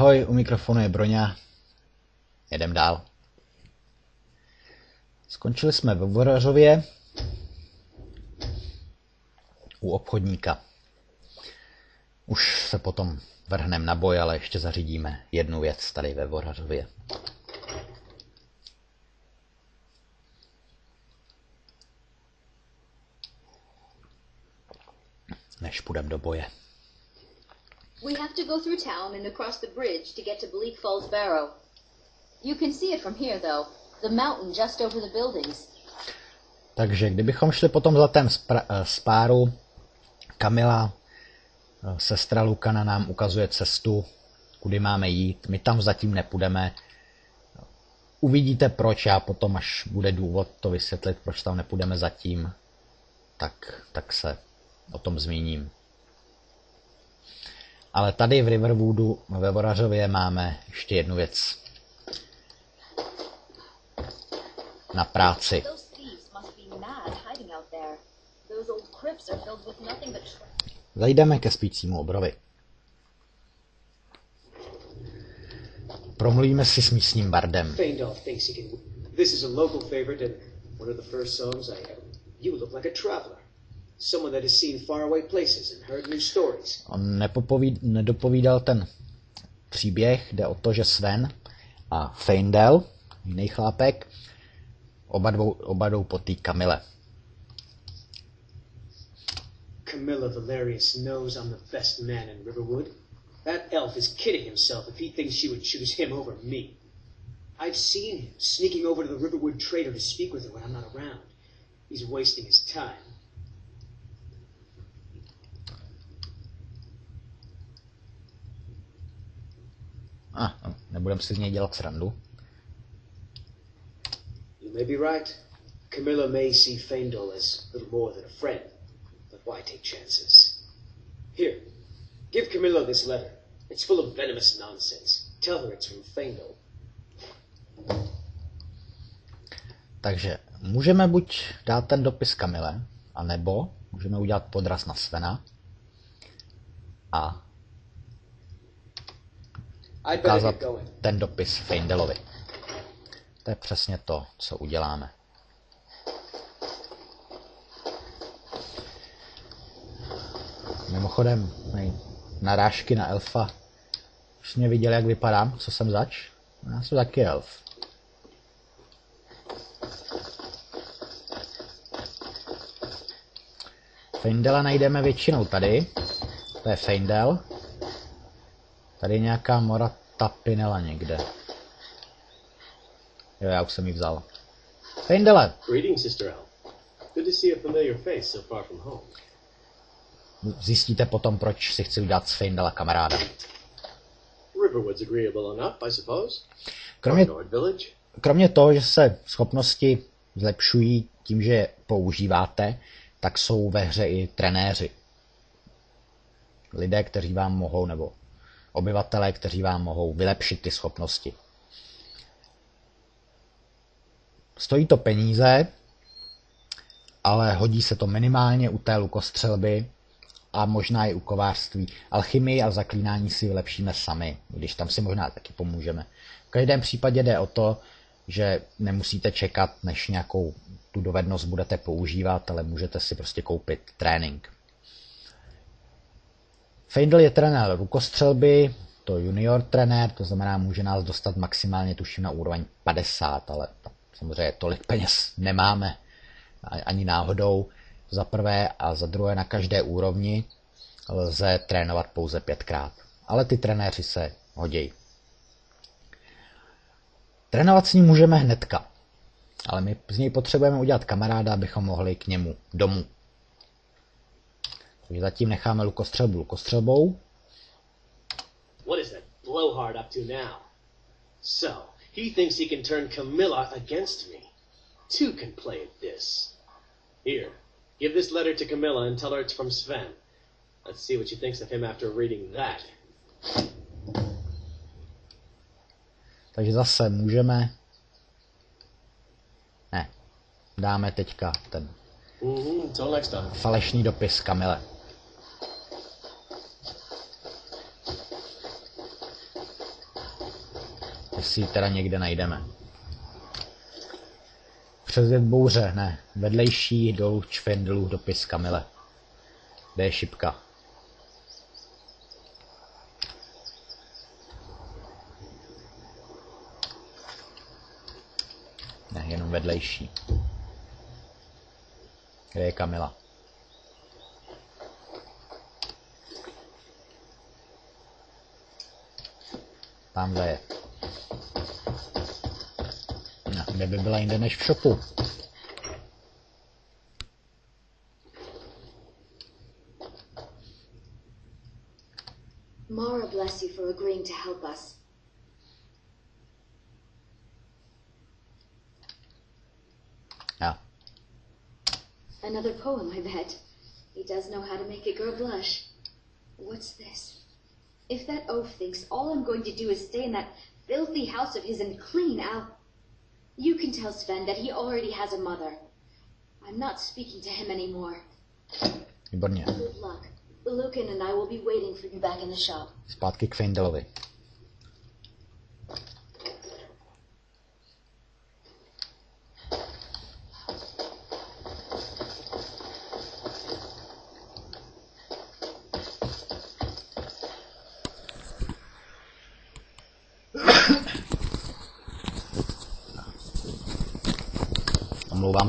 Ahoj, u mikrofonu je Broňa. Jedem dál. Skončili jsme ve Vorařově u obchodníka. Už se potom vrhneme na boj, ale ještě zařídíme jednu věc tady ve Vorařově. Než půjdeme do boje. We have to go through town and across the bridge to get to Bleak Falls Barrow. You can see it from here, though. The mountain just over the buildings. Takže kdybychom šli potom za tém spáru, Kamila, eh, sestra Lukana nám ukazuje cestu, kudy máme jít. My tam zatím nepůjdeme. Uvidíte proč, já potom, až bude důvod to vysvětlit, proč tam nepůjdeme zatím, tak, tak se o tom zmíním. Ale tady v Riverwoodu ve Vorařově máme ještě jednu věc. Na práci. Zajdeme ke spícímu obrovi. Promluvíme si s místním bardem. This is a local favorite and one of the first songs I ever. You look like a traveler. Someone that has seen faraway places and heard new stories. On nepopovíd, nedopovídal ten příběh, jde o to, že Sven a Feindel, jiný chlápek, oba, dvou, oba jdou po té Kamile. Camilla Valerius knows I'm the best man in Riverwood. That elf is kidding himself if he thinks she would choose him over me. I've seen him sneaking over to the Riverwood trader to speak with her when I'm not around. He's wasting his time. Nebudem si z něj dělat srandu. You may be right. Camilla may see as little more than a friend, but why take chances? Here, give Camilla this letter. It's full of venomous nonsense. Tell her it's from. Takže můžeme buď dát ten dopis Kamile, anebo můžeme udělat podraz na Svena a ukázat ten dopis Feindelovi. To je přesně to, co uděláme. Mimochodem, narážky na elfa. Už mě viděli, jak vypadám, co jsem zač? Já jsem taky elf. Feindela najdeme většinou tady. To je Feindel. Tady je nějaká mora tapinela někde. Jo, já už jsem ji vzal. Home. Zjistíte potom, proč si chci udělat z Feindela kamaráda. Kromě, kromě toho, že se schopnosti zlepšují tím, že je používáte, tak jsou ve hře i trenéři. Lidé, kteří vám mohou, nebo obyvatelé, kteří vám mohou vylepšit ty schopnosti. Stojí to peníze, ale hodí se to minimálně u té lukostřelby a možná i u kovářství. Alchymii a zaklínání si vylepšíme sami, když tam si možná taky pomůžeme. V každém případě jde o to, že nemusíte čekat, než nějakou tu dovednost budete používat, ale můžete si prostě koupit trénink. Feindl je trenér rukostřelby, to junior trenér, to znamená, může nás dostat maximálně tuším na úroveň 50, ale samozřejmě tolik peněz nemáme ani náhodou. Za prvé a za druhé na každé úrovni lze trénovat pouze pětkrát. Ale ty trenéři se hodí. Trénovat s ním můžeme hnedka, ale my z něj potřebujeme udělat kamaráda, abychom mohli k němu domů. Takže zatím necháme lukostřelbu lukostřelbou. What is that blowhard up to now? So, he thinks he can turn Camilla against me. Two can play at this. Here, give this letter to Camilla and tell her it's from Sven. Let's see what she thinks of him after reading that. Takže zase můžeme... Ne, dáme teďka ten mm-hmm, falešný dopis Kamile. Jestli ji teda někde najdeme. Přes bouře, ne. Vedlejší dolů Čvendelů dopis Kamile. Kde je šipka? Ne, jenom vedlejší. Kde je Kamila? Tamhle je. Kde by byla jinde než v shopu? Mara bless you for agreeing to help us. Yeah. Another poem, I bet. He does know how to make a girl blush. What's this? If that oaf thinks all I'm going to do is stay in that filthy house of his and clean, I'll... You can tell Sven that he already has a mother. I'm not speaking to him anymore. Výborně. Good luck. Lucan and I will be waiting for you back in the shop. Zpátky k Feindelovi.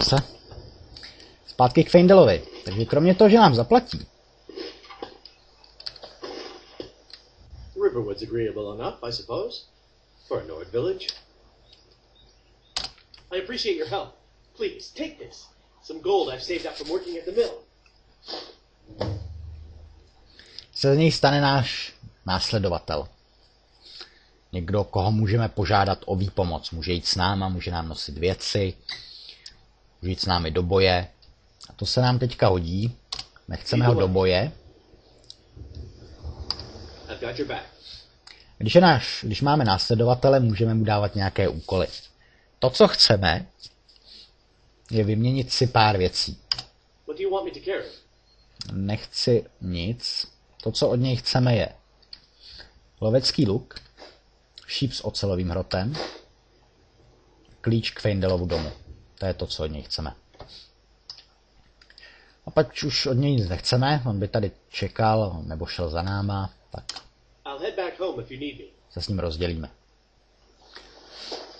Omlouvám se. Zpátky k Feindelovi. Takže kromě toho, že nám zaplatí, Riverwood's agreeable enough, I suppose, for a Nord village. I appreciate your help. Please, take this. Some gold I've saved up from working at the mill. se z něj stane náš následovatel. Někdo, koho můžeme požádat o výpomoc. Může jít s náma, může nám nosit věci, jít s námi do boje. A to se nám teďka hodí. Nechceme ho do boje. Když, je náš, když máme následovatele, můžeme mu dávat nějaké úkoly. To, co chceme, je vyměnit si pár věcí. What do you want me to carry? Nechci nic. To, co od něj chceme, je lovecký luk, šíp s ocelovým hrotem, klíč k Feindelovu domu. To je to, co od něj chceme. A pak už od něj nic nechceme, on by tady čekal, nebo šel za náma, tak se s ním rozdělíme.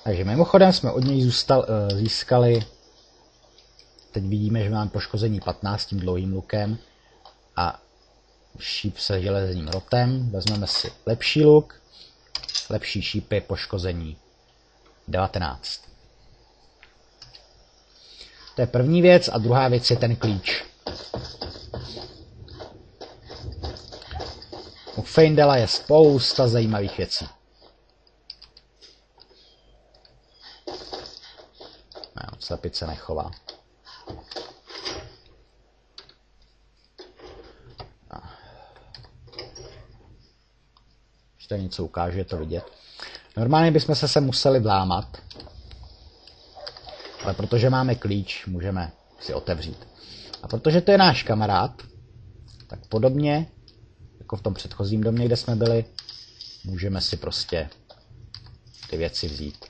Takže mimochodem jsme od něj zůstal, eh, získali, teď vidíme, že mám poškození 15 tím dlouhým lukem a šíp se železním hrotem. Vezmeme si lepší luk, lepší šípy, poškození 19. To je první věc a druhá věc je ten klíč. U Feindela je spousta zajímavých věcí. Ne, slepit se nechová. Když tady něco ukáže, je to vidět. Normálně bychom se sem museli vlámat, ale protože máme klíč, můžeme si otevřít. A protože to je náš kamarád, tak podobně jako v tom předchozím domě, kde jsme byli, můžeme si prostě ty věci vzít.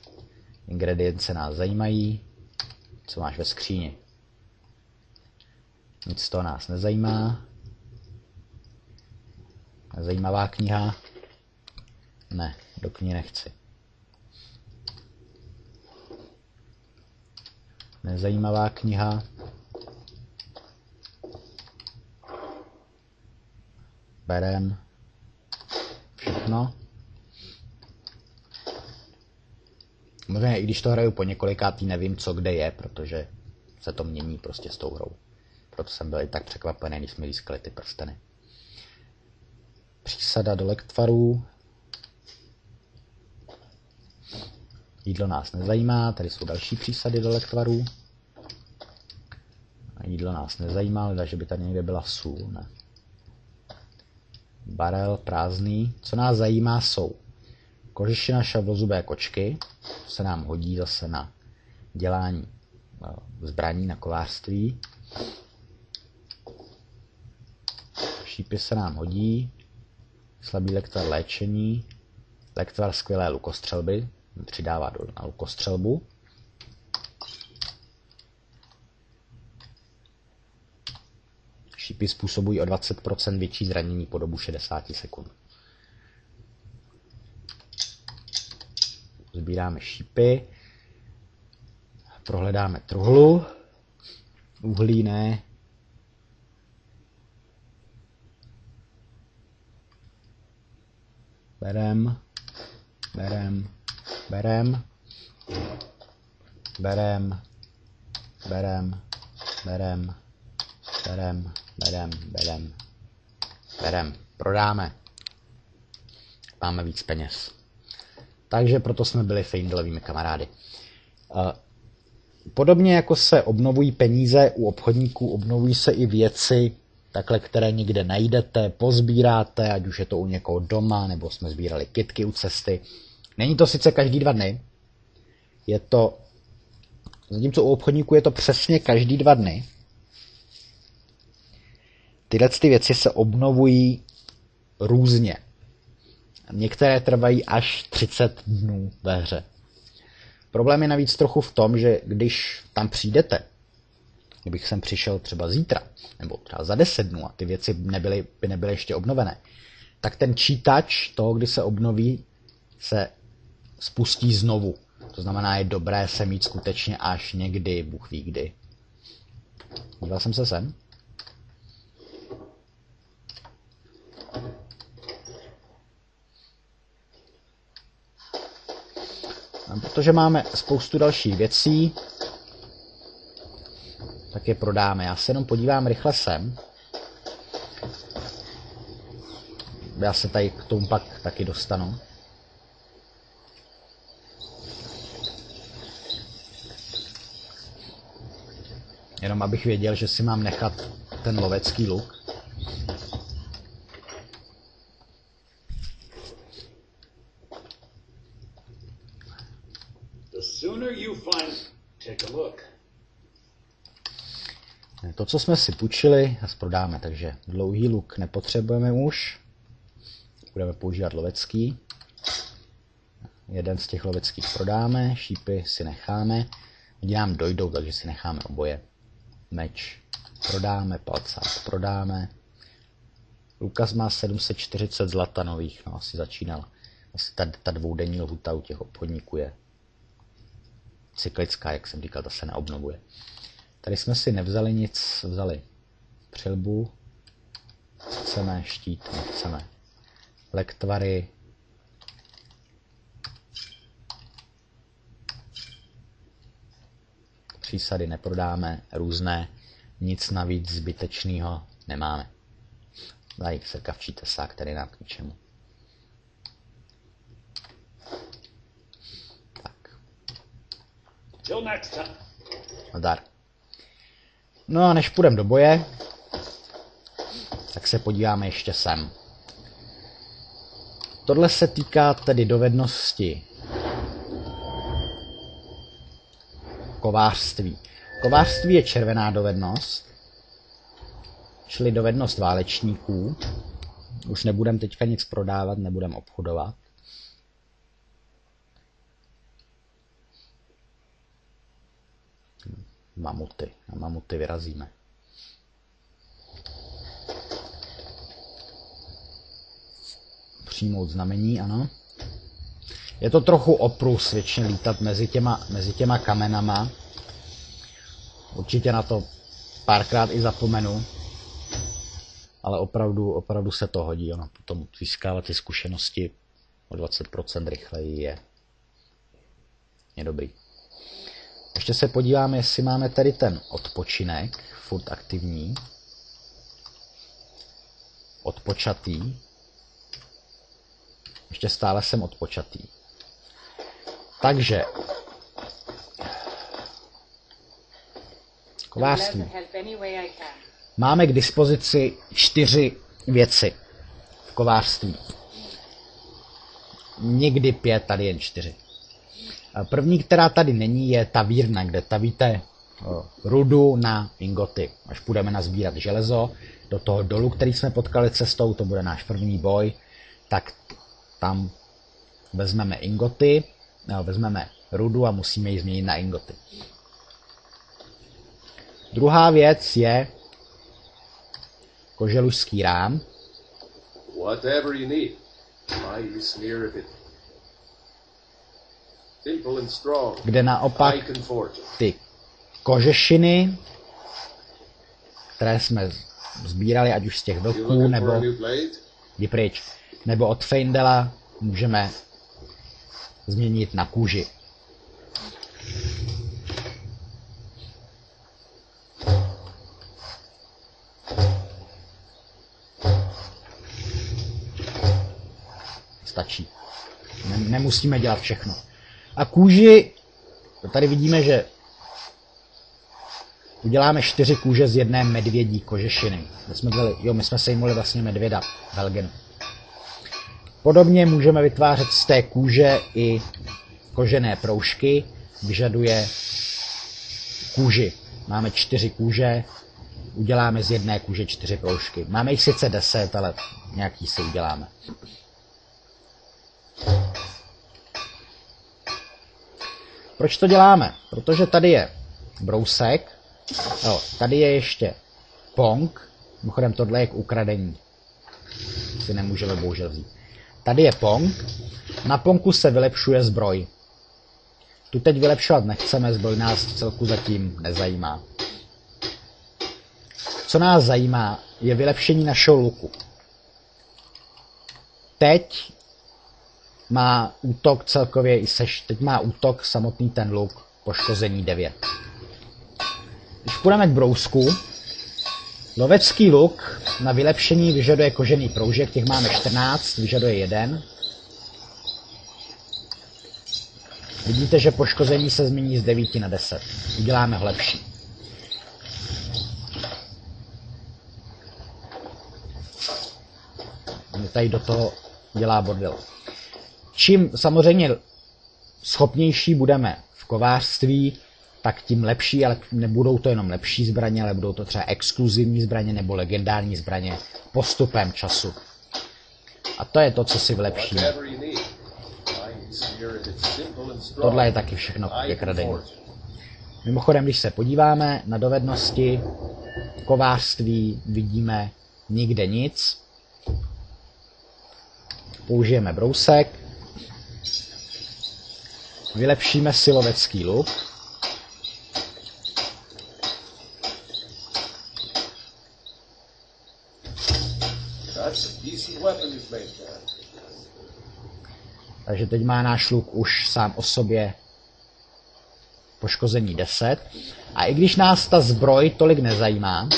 Ingredience nás zajímají, co máš ve skříni. Nic toho nás nezajímá. Zajímavá kniha. Ne, do knihy nechci. Nezajímavá kniha. Berem. Všechno. Možná i když to hraju po několikátý, nevím, co kde je, protože se to mění prostě s tou hrou. Proto jsem byl i tak překvapený, když jsme získali ty prsteny. Přísada do lektvarů. Jídlo nás nezajímá, tady jsou další přísady do lektvarů. Jídlo nás nezajímá, ale že by tady někde byla sůl, ne. Barel prázdný. Co nás zajímá jsou kožešina šavlozubé kočky, to se nám hodí zase na dělání eh, zbraní na kovářství. Šípy se nám hodí, slabý lektvar léčení, lektvar skvělé lukostřelby, přidává do, na lukostřelbu. Šípy způsobují o 20% větší zranění po dobu 60 sekund. Sbíráme šípy. Prohledáme truhlu. Uhlí ne. Berem. Berem berem, berem, berem, berem, berem, berem, berem, berem. Prodáme. Máme víc peněz. Takže proto jsme byli feindlovými kamarády. Eh, podobně jako se obnovují peníze u obchodníků, obnovují se i věci, takhle, které nikde najdete, pozbíráte, ať už je to u někoho doma, nebo jsme sbírali kitky u cesty, Není to sice každý dva dny, je to, zatímco u obchodníků je to přesně každý dva dny, tyhle ty věci se obnovují různě. Některé trvají až 30 dnů ve hře. Problém je navíc trochu v tom, že když tam přijdete, kdybych sem přišel třeba zítra, nebo třeba za 10 dnů a ty věci nebyly, by nebyly ještě obnovené, tak ten čítač toho, kdy se obnoví, se spustí znovu. To znamená, je dobré se mít skutečně až někdy, Bůh ví kdy. Díval jsem se sem. protože máme spoustu dalších věcí, tak je prodáme. Já se jenom podívám rychle sem. Já se tady k tomu pak taky dostanu. Jenom abych věděl, že si mám nechat ten lovecký luk. To, co jsme si půjčili, prodáme, takže dlouhý luk nepotřebujeme už. Budeme používat lovecký. Jeden z těch loveckých prodáme, šípy si necháme. Lidi nám dojdou, takže si necháme oboje. Meč prodáme, palcát prodáme. Lukas má 740 zlata nových, no asi začínal. Asi ta, ta dvoudenní lhuta u těch obchodníků je cyklická, jak jsem říkal, ta se neobnovuje. Tady jsme si nevzali nic, vzali přilbu, chceme štít, nechceme. Lektvary, přísady neprodáme, různé, nic navíc zbytečného nemáme. Dají se kavčí tesák, který nám k ničemu. Tak. Till next time. Zdar. No a než půjdeme do boje, tak se podíváme ještě sem. Tohle se týká tedy dovednosti kovářství. Kovářství je červená dovednost, čili dovednost válečníků. Už nebudem teďka nic prodávat, nebudem obchodovat. mamuty. Na mamuty vyrazíme. Přijmout znamení, ano. Je to trochu oprus většině lítat mezi těma, mezi těma kamenama. Určitě na to párkrát i zapomenu. Ale opravdu, opravdu se to hodí. Ono potom získávat ty zkušenosti o 20% rychleji je, je dobrý. Ještě se podíváme, jestli máme tady ten odpočinek, furt aktivní. Odpočatý. Ještě stále jsem odpočatý. Takže kovářství. Máme k dispozici čtyři věci v kovářství. Někdy pět, tady jen čtyři. První, která tady není, je tavírna, kde tavíte rudu na ingoty. Až půjdeme nazbírat železo do toho dolu, který jsme potkali cestou, to bude náš první boj, tak tam vezmeme ingoty vezmeme rudu a musíme ji změnit na ingoty. Druhá věc je koželužský rám. Whatever you need. My smear of it. Simple and strong. Kde naopak ty kožešiny, které jsme sbírali, ať už z těch vlků, nebo pryč, nebo od Feindela, můžeme změnit na kůži. Stačí. Nemusíme dělat všechno. A kůži, tady vidíme, že uděláme čtyři kůže z jedné medvědí kožešiny. My jsme byli, jo, my jsme sejmuli vlastně medvěda Belgen. Podobně můžeme vytvářet z té kůže i kožené proužky. Vyžaduje kůži. Máme čtyři kůže, uděláme z jedné kůže čtyři proužky. Máme jich sice deset, ale nějaký si uděláme. Proč to děláme? Protože tady je brousek, jo, tady je ještě pong, mimochodem tohle je k ukradení. Si nemůžeme bohužel vzít. Tady je pong, na ponku se vylepšuje zbroj. Tu teď vylepšovat nechceme, zbroj nás v celku zatím nezajímá. Co nás zajímá, je vylepšení našeho luku. Teď má útok celkově i seš, teď má útok samotný ten luk poškození 9. Když půjdeme k brousku, lovecký luk na vylepšení vyžaduje kožený proužek, těch máme 14, vyžaduje jeden. Vidíte, že poškození se změní z 9 na 10. Uděláme ho lepší. Tady do toho dělá bordel. Čím samozřejmě schopnější budeme v kovářství, tak tím lepší, ale nebudou to jenom lepší zbraně, ale budou to třeba exkluzivní zbraně nebo legendární zbraně postupem času. A to je to, co si vylepšíme. Tohle je taky všechno ke kradení. Mimochodem, když se podíváme na dovednosti kovářství, vidíme nikde nic. Použijeme brousek. Vylepšíme silovecký luk. Takže teď má náš luk už sám o sobě poškození 10. A i když nás ta zbroj tolik nezajímá,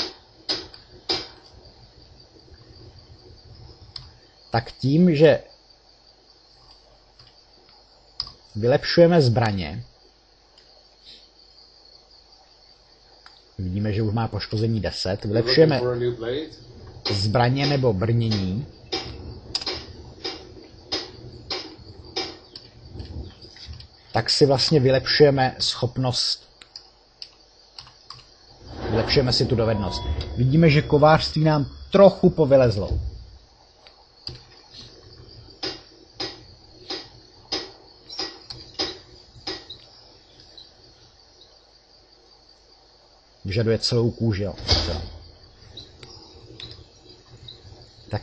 tak tím, že vylepšujeme zbraně, vidíme, že už má poškození 10, vylepšujeme zbraně nebo brnění, tak si vlastně vylepšujeme schopnost, vylepšujeme si tu dovednost. Vidíme, že kovářství nám trochu povylezlo. Vyžaduje celou kůži, jo.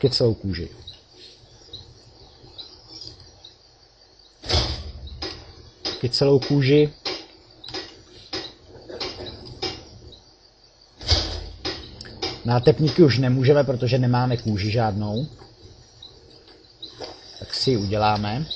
Taky celou kůži. Taky celou kůži. Nátepníky už nemůžeme, protože nemáme kůži žádnou. Tak si ji uděláme.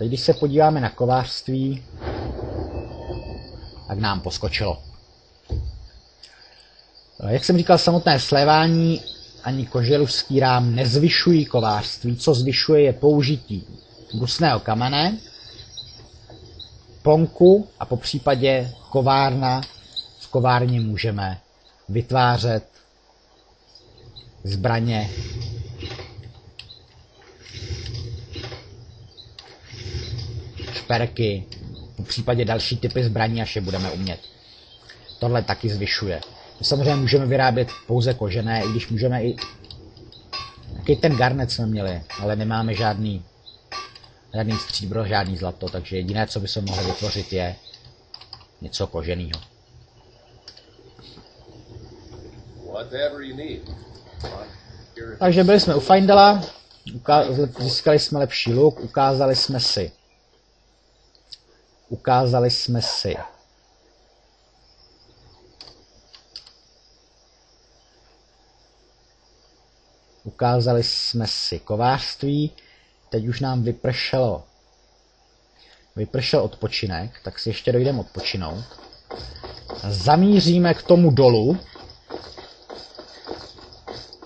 Teď když se podíváme na kovářství, tak nám poskočilo. Jak jsem říkal, samotné slévání ani koželuský rám nezvyšují kovářství. Co zvyšuje je použití gusného kamene, ponku a po případě kovárna. V kovárně můžeme vytvářet zbraně. Šperky, v případě další typy zbraní, až je budeme umět. Tohle taky zvyšuje. My samozřejmě můžeme vyrábět pouze kožené, i když můžeme i... Jaký ten garnet jsme měli, ale nemáme žádný, žádný stříbro, žádný zlato, takže jediné, co by se mohlo vytvořit, je něco koženého. Takže byli jsme u Findela, získali jsme lepší luk, ukázali jsme si. Ukázali jsme si. Ukázali jsme si kovářství, teď už nám vypršelo vypršel odpočinek, tak si ještě dojdeme odpočinout. Zamíříme k tomu dolu,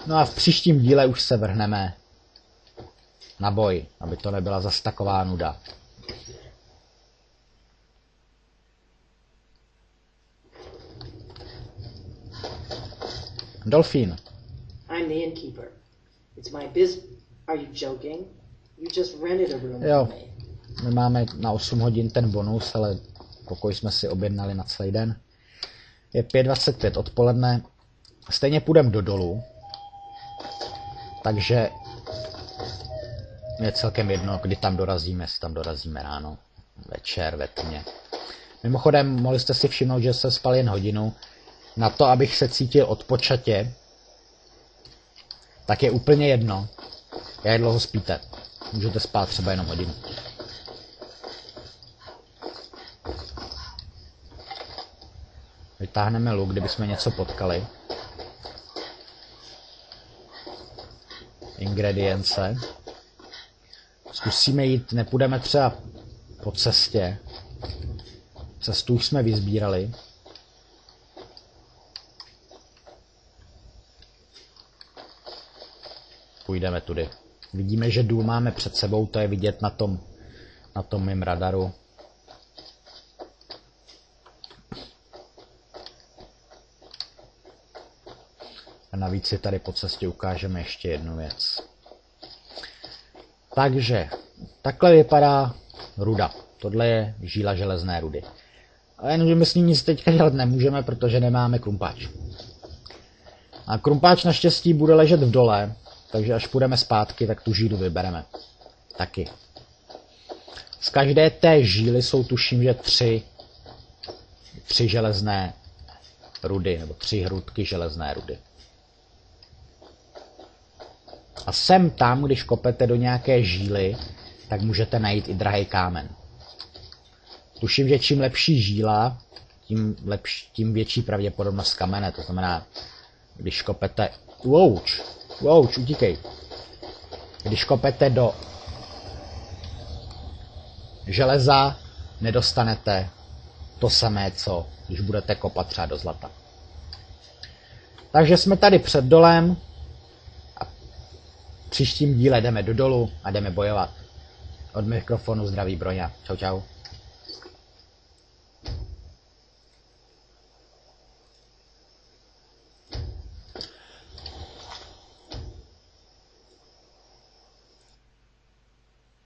No a v příštím díle už se vrhneme na boj, aby to nebyla zas taková nuda. Dolphin. I'm the innkeeper. It's my biz... Are you joking? You just rented a room jo. My máme na 8 hodin ten bonus, ale pokoj jsme si objednali na celý den. Je 5.25 odpoledne. Stejně půjdeme do dolu, takže je celkem jedno, kdy tam dorazíme, jestli tam dorazíme ráno, večer, ve tmě. Mimochodem, mohli jste si všimnout, že se spal jen hodinu. Na to, abych se cítil odpočatě, tak je úplně jedno, jak dlouho spíte. Můžete spát třeba jenom hodinu. Vytáhneme luk, kdybychom něco potkali. ingredience. Zkusíme jít, nepůjdeme třeba po cestě. Cestu už jsme vyzbírali. Půjdeme tudy. Vidíme, že důl máme před sebou, to je vidět na tom, na tom mým radaru. A navíc si tady po cestě ukážeme ještě jednu věc. Takže, takhle vypadá ruda. Tohle je žíla železné rudy. Ale jenomže my s ní nic teďka dělat nemůžeme, protože nemáme krumpáč. A krumpáč naštěstí bude ležet v dole, takže až půjdeme zpátky, tak tu žílu vybereme. Taky. Z každé té žíly jsou tuším, že tři, tři železné rudy, nebo tři hrudky železné rudy. A sem tam, když kopete do nějaké žíly, tak můžete najít i drahý kámen. Tuším, že čím lepší žíla, tím, lepší, tím větší pravděpodobnost kamene. To znamená, když kopete... Wouč! Wouč, utíkej. Když kopete do železa, nedostanete to samé, co když budete kopat třeba do zlata. Takže jsme tady před dolem, příštím díle jdeme do dolu a jdeme bojovat. Od mikrofonu zdraví Broňa. Čau čau.